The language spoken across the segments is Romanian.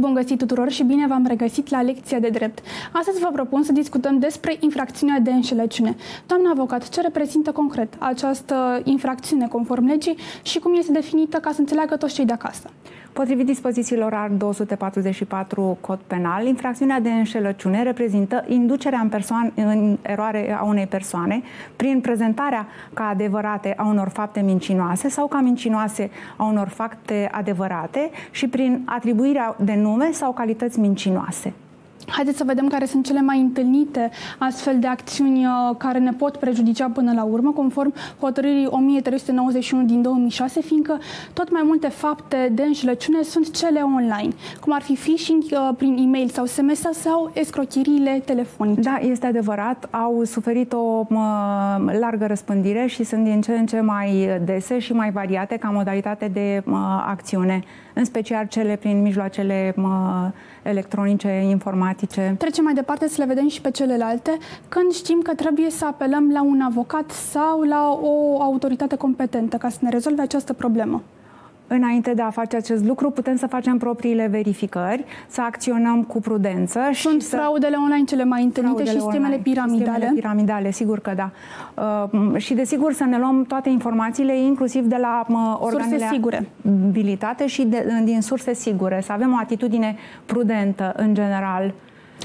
Bun găsit tuturor și bine v-am regăsit la lecția de drept. Astăzi vă propun să discutăm despre infracțiunea de înșelăciune. Doamna avocat, ce reprezintă concret această infracțiune conform legii și cum este definită ca să înțeleagă toți cei de acasă? Potrivit dispozițiilor art 244 cod penal, infracțiunea de înșelăciune reprezintă inducerea în, persoan, în eroare a unei persoane prin prezentarea ca adevărate a unor fapte mincinoase sau ca mincinoase a unor fapte adevărate și prin atribuirea de nume sau calități mincinoase. Haideți să vedem care sunt cele mai întâlnite astfel de acțiuni uh, care ne pot prejudicia până la urmă, conform hotărârii 1391 din 2006, fiindcă tot mai multe fapte de înșelăciune sunt cele online, cum ar fi phishing uh, prin e-mail sau SMS sau escrocheriile telefonice. Da, este adevărat, au suferit o largă răspândire și sunt din ce în ce mai dese și mai variate ca modalitate de acțiune, în special cele prin mijloacele electronice, informatice. Trecem mai departe să le vedem și pe celelalte, când știm că trebuie să apelăm la un avocat sau la o autoritate competentă ca să ne rezolve această problemă înainte de a face acest lucru, putem să facem propriile verificări, să acționăm cu prudență. Sunt și fraudele să... online cele mai întâlnite și sistemele online, piramidale? Sistemele piramidale, sigur că da. Uh, și desigur să ne luăm toate informațiile, inclusiv de la uh, organele surse sigure. abilitate și de, din surse sigure. Să avem o atitudine prudentă în general.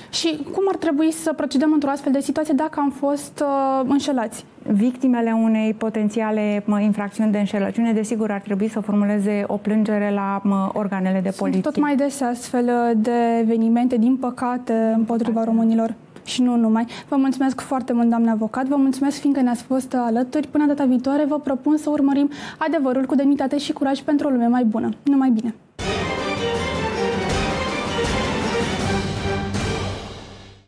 Și cum ar trebui să procedăm într-o astfel de situație dacă am fost uh, înșelați? victimele unei potențiale infracțiuni de înșelăciune, desigur, ar trebui să formuleze o plângere la organele de poliție. Sunt tot mai des astfel de evenimente, din păcate, împotriva Asta. românilor și nu numai. Vă mulțumesc foarte mult, doamne avocat, vă mulțumesc fiindcă ne-ați fost alături. Până data viitoare vă propun să urmărim adevărul cu demnitate și curaj pentru o lume mai bună. Numai bine!